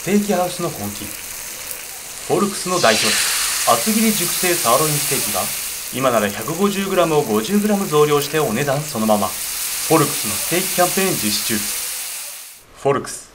ステーキハウスの本気。フォルクスの代表。厚切り熟成サーロインステーキが今なら 150g を 50g 増量してお値段そのまま。フォルクスのステーキキャンペーン実施中。フォルクス。